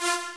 you